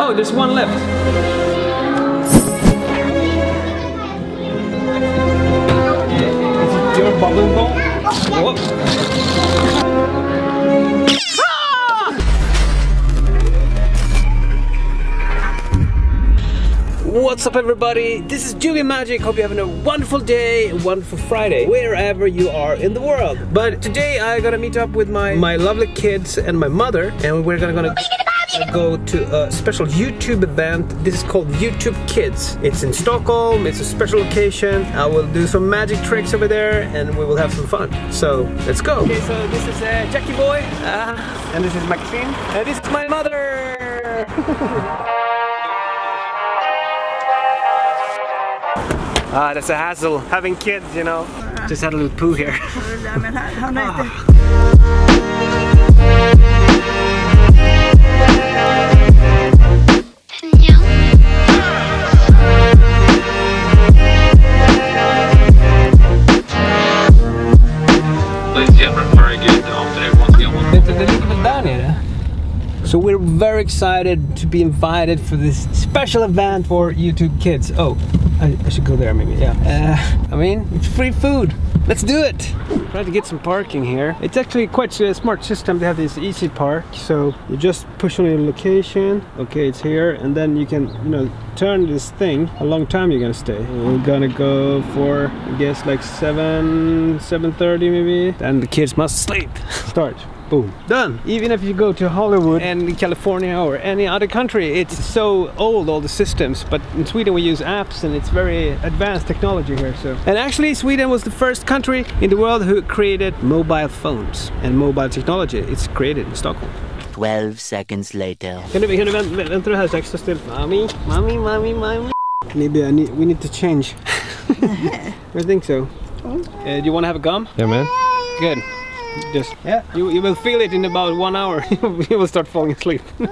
Oh, there's one left. Is it your bubble ball? Whoop. Ah! What's up everybody? This is Julien Magic. Hope you're having a wonderful day, a wonderful Friday, wherever you are in the world. But today I gotta meet up with my, my lovely kids and my mother and we're gonna, gonna go to a special YouTube event. This is called YouTube Kids. It's in Stockholm, it's a special occasion. I will do some magic tricks over there and we will have some fun. So let's go. Okay, so this is uh, Jackie Boy uh, and this is Maxime and this is my mother. Ah, that's a hassle having kids, you know. Just had a little poo here. So we're very excited to be invited for this special event for YouTube Kids. Oh, I, I should go there maybe, yeah. Uh, I mean, it's free food. Let's do it! Try to get some parking here. It's actually quite a smart system. They have this easy park, so you just push on your location. Okay, it's here, and then you can, you know, turn this thing. A long time you're gonna stay? We're gonna go for, I guess, like seven, seven thirty maybe. And the kids must sleep. Start. Boom. Done. Even if you go to Hollywood and California or any other country, it's so old, all the systems. But in Sweden we use apps and it's very advanced technology here. So, And actually Sweden was the first country in the world who created mobile phones and mobile technology. It's created in Stockholm. 12 seconds later. Kan du, kan du vänta, vänta du här sex stå still? Mommy, mommy, mommy, mommy. Maybe I need, we need to change. I think so. Uh, do you want to have a gum? Yeah, man. Good. Just yeah, you, you will feel it in about one hour. you will start falling asleep.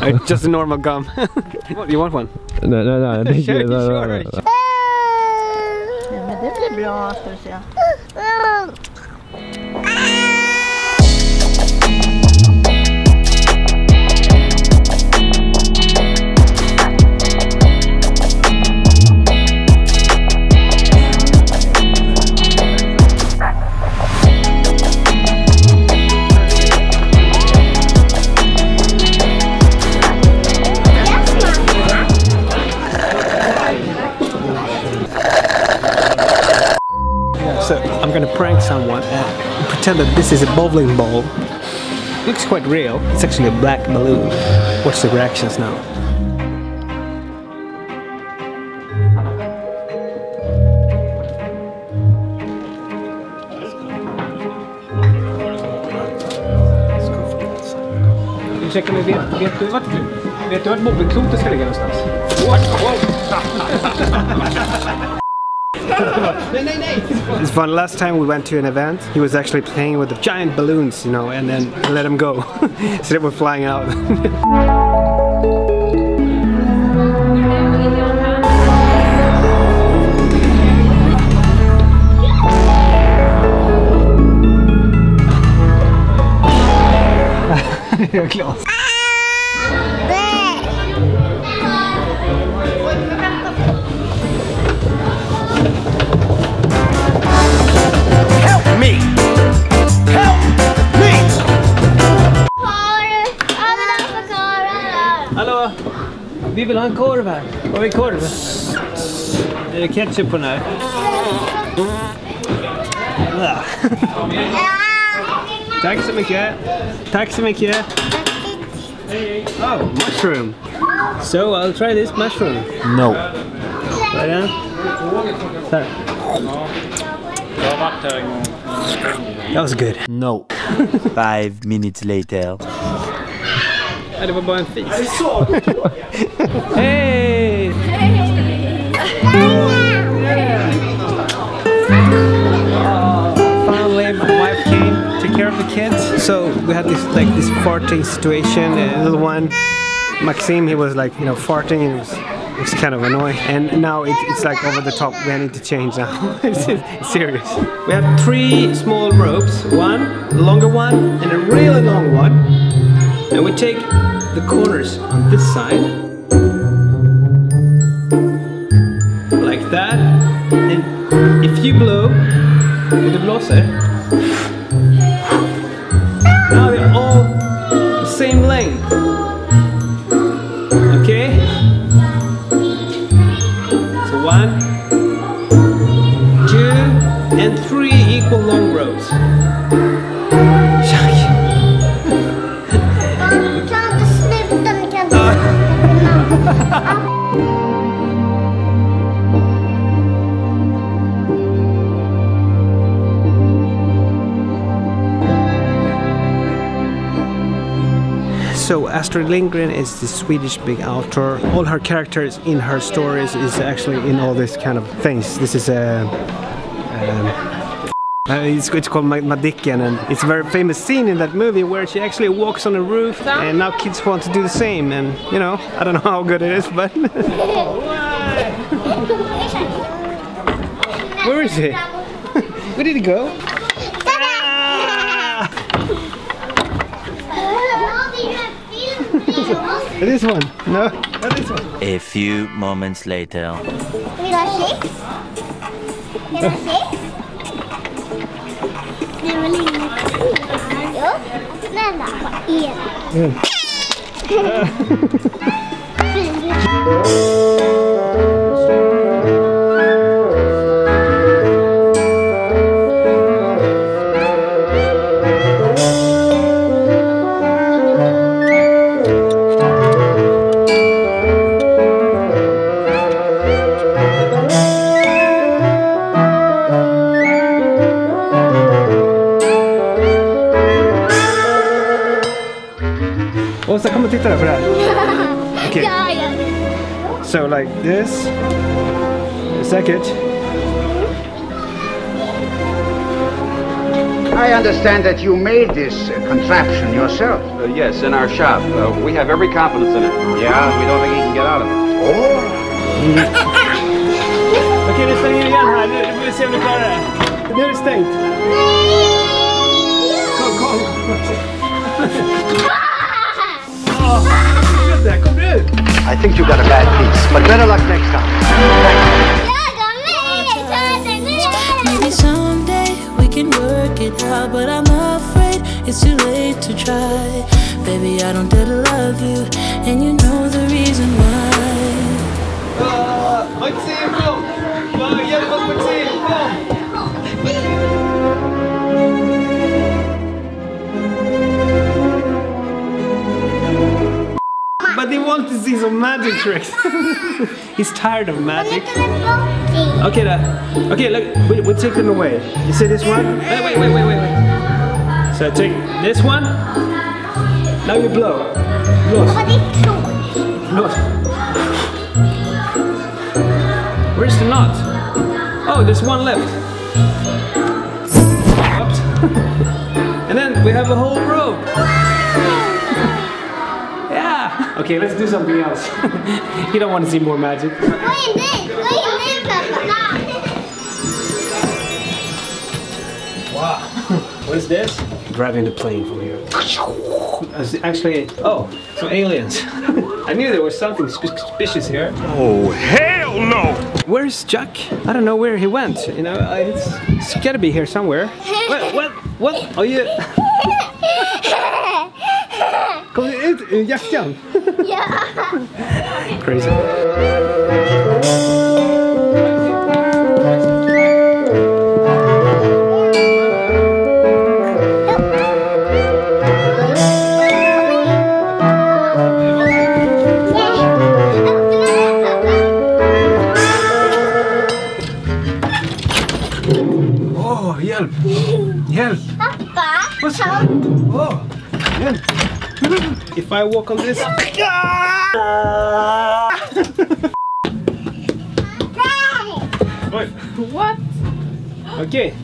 Uh, just a normal gum. What, you want one? No, no, no. Sure, you. No, no, sure. no, no. Ja, men det blir bra, ska du se. This is a bowling ball. Looks quite real. It's actually a black balloon. What's the reactions now? Ursäkta mig, vet, vet du vart vet du vart bowlingklotet ska ligga någonstans? It's fun. Last time we went to an event, he was actually playing with the giant balloons, you know, and then let him go. so they were flying out. You're Vi vill ha en korv här. Har vi korv? Det är ketchup på den här. Tack så mycket. Tack så mycket. Oh, mushroom. So I'll try this mushroom. No. Right down. There. That was good. No. Five minutes later. Ja, det var bara en fis. Hej! Finally, my wife came, took care of the kids. So we had this like this farting situation. A little one, Maxime, he was like you know farting and it was. It was kind of annoying, and now it, it's like over the top. We need to change now. it's, it's serious. We have three small ropes: one, a longer one, and a really long one. And we take the corners on this side. Like that. And if you blow with the blåser, So Astrid Lindgren is the Swedish big author. All her characters in her stories is actually in all these kind of things. This is a. Um, uh, it's, it's called Ma- Madicken and it's a very famous scene in that movie where she actually walks on a roof and now kids want to do the same and you know I don't know how good it is but where is he? Where did he go? This one? No, not this one. A few moments later. Vill du ha chips? Vill du ha chips? Det här. Okej, Ja, ja. so like this. Säkert. I understand that you made this uh, contraption yourself. Uh, yes, in our shop. Uh, we have every confidence in it. Yeah, we don't think he can get out of it. Okej, nu stänger vi igen här. Nu nu får vi se om vi klarar det. Nu är det stängt. Kom, kom, I think you got a bad piece, but better luck next time. Maybe someday we can work it out, but I'm afraid it's too late to try. Baby, I don't dare to love you, and you know see some magic tricks. He's tired of magic. Okay, then. Okay, look, we, we take them away. You see this one? Wait, wait, wait, wait, wait, wait. So take this one. Now you blow. Blow. Blow. Where's the knot? Oh, there's one left. Oops. and then we have a whole rope. Yeah. Okay, let's do something else. you don't want to see more magic. Vad är det? Vad är det pappa? What is this? Grabbing the plane from here. Actually, oh, some aliens. I knew there was something suspicious here. Oh, hell no! Where's Jack? I don't know where he went. You know, it's, it's gotta be here somewhere. What? What? What? Are you? Kom du ut ur jackan? Ja. Crazy. If I walk on this... What? Oj.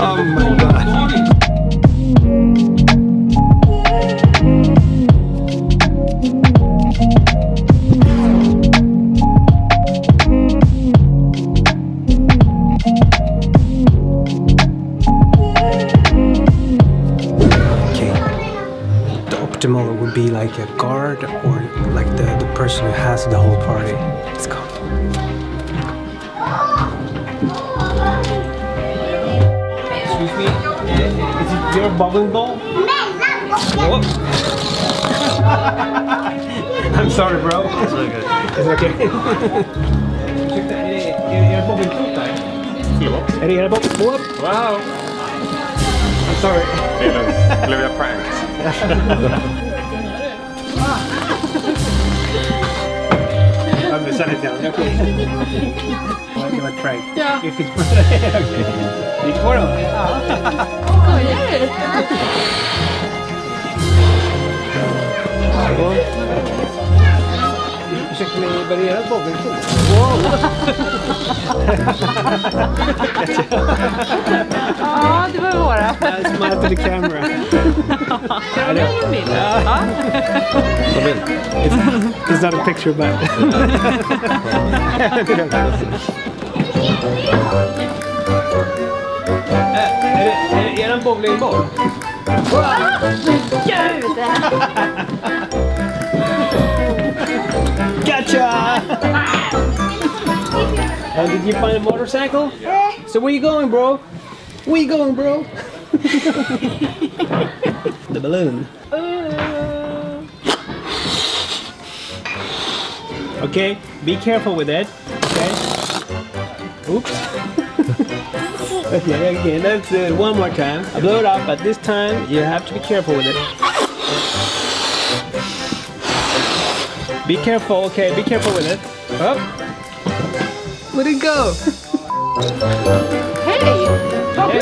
Oh my god. Be like a guard or like the, the person who has the whole party. Let's go. Excuse me, is it your bowling ball? Whoop. I'm sorry bro. It's okay. It's okay. Ursäkta, är det, är det, är det bowlingklot där? Är det era boll? Wow! I'm sorry. Det är lugnt. Blev pranked? Men sen lite grann. Okej. Ja, Det var ett prank. Ja. Vi fick Okej. Gick på då? Skojar du? Ursäkta mig, var det ert bowlingklot? Ja, det var våra. Smile to the camera. Kan du lägga en bild? Ja. It's, it's not a picture but... Är det, är det eran bowlingboll? Gud! Gotcha! And did you find a motorcycle? So where you going, bro? Where you going, bro? the balloon. Uh. Okay, be careful with it. Okay. Oops. okay, again, let's do it one more time. I blow it up, but this time you have to be careful with it. Be careful, okay, be careful with it. Up. Where'd it go? Hej! Jag vad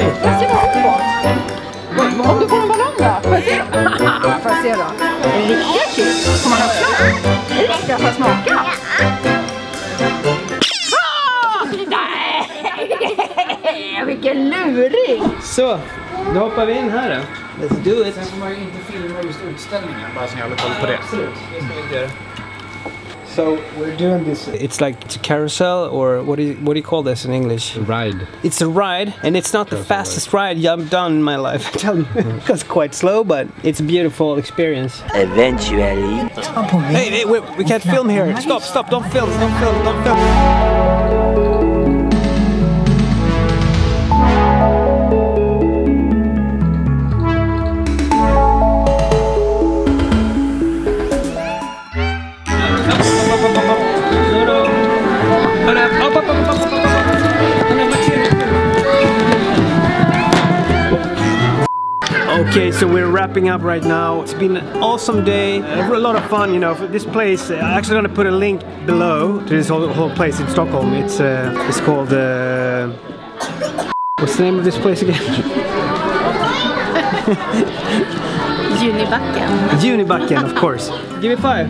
uppåt? Vad- Om du får en ballong då? Får jag se? Får jag se då? En riktig kyss? Får man öppna? Riktiga, får jag smaka? Ah! Nej! Vilken luring! Så, då hoppar vi in här då. Let's do it. får man ju inte filma just utställningen, bara så ni håller koll på det. Absolut, det ska vi inte göra. So we're doing this. It's like it's a carousel, or what do you, what do you call this in English? Ride. It's a ride, and it's not the fastest ride I've done in my life. I tell you, it's quite slow, but it's a beautiful experience. Eventually. Hey, hey we, we can't film here. Stop, stop! Don't film! Don't film! Don't film! Okay, so we're wrapping up right now. It's been an awesome day, a lot of fun, you know. For this place, I'm actually gonna put a link below to this whole, whole place in Stockholm. It's uh, it's called uh, what's the name of this place again? Junibacken. Junibacken, of course. Give me five.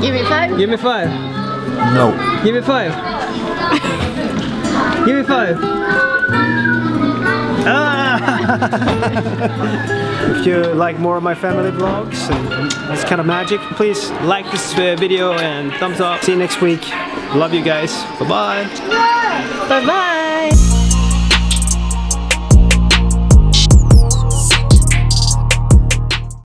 Give me five. Give me five. No. Give me five. Give me five. Ah! if you like more of my family vlogs and this kind of magic, please like this uh, video and thumbs up. See you next week. Love you guys. Bye bye. Bye bye!